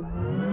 Chao.